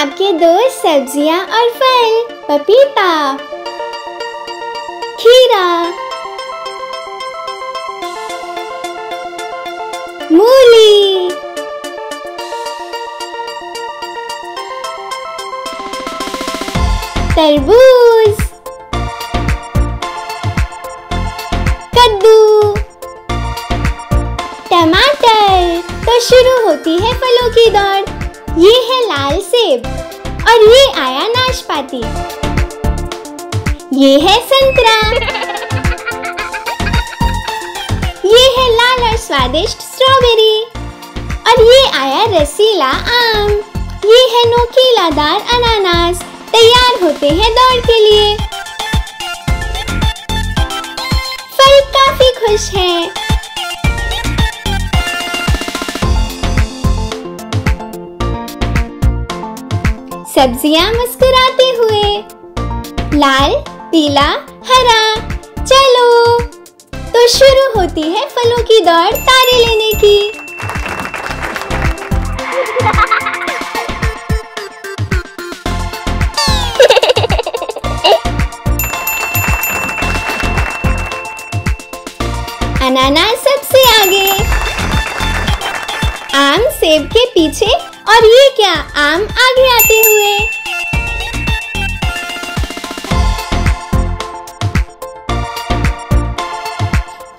आपके दोस्त सब्ज़ियाँ और फल, पपीता। खीरा। मूली। तरबूज। कद्दू। टमाटर। तो शुरू होती है फलों की दौड़। ये है लाल सेब, और ये आया नाशपाती। ये है संतरा। ये है लाल और स्वादिष्ट स्ट्रॉबेरी। और ये आया रसीला आम। ये है नोकीलादार अनानास, तैयार होते हैं दौड़ के लिए। फल काफ़ी खुश हैं। सब्ज़ियाँ मुस्कुराते हुए। लाल, पीला, हरा, चलो। तो शुरू होती है फलों की दौड़ तारे लेने की। अनानास सबसे आगे। आम सेब के पीछे और ये क्या आम आगे आते हुए?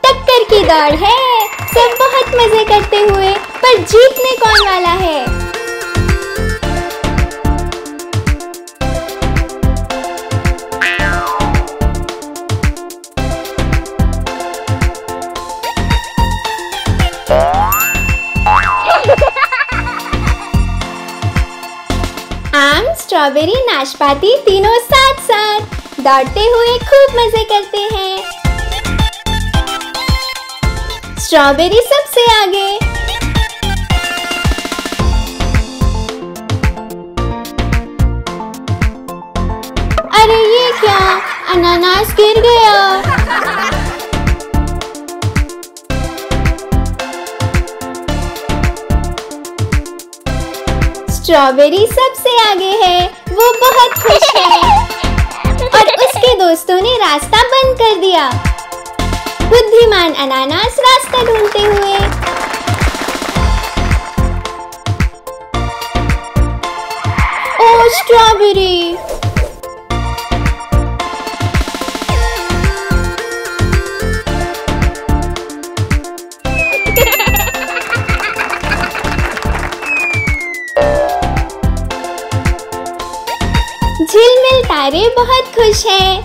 टक्कर की दौड़ है। सब बहुत मज़े करते हुए, पर जीतने कौन वाला है? स्ट्रॉबेरी नाशपाती तीनों साथ साथ दौड़ते हुए खूब मज़े करते हैं। स्ट्रॉबेरी सबसे आगे। अरे ये क्या? अनानास गिर गया। स्ट्रॉबेरी सबसे आगे है, वो बहुत खुश है। और उसके दोस्तों ने रास्ता बंद कर दिया। बुद्धिमान अनानास रास्ता ढूंढते हुए। Oh, strawberry! तारे बहुत खुश हैं।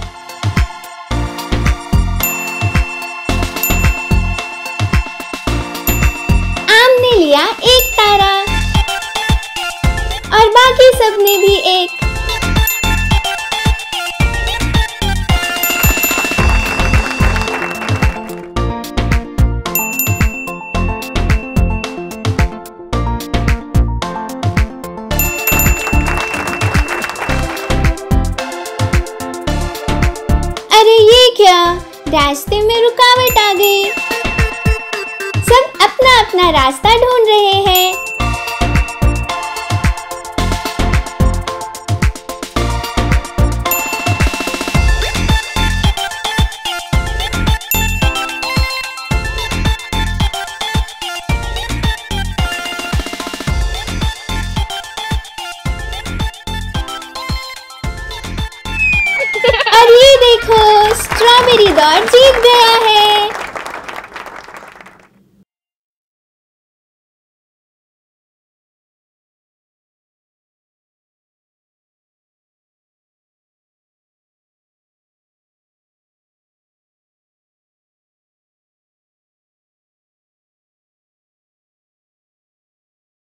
आम ने लिया एक तारा। और बाकी सबने भी एक रास्ते में रुकावट आ गई। सब अपना अपना रास्ता ढूंढ रहे हैं। और ये देखो स्ट्रॉबेरी दौड़ जीत गया है।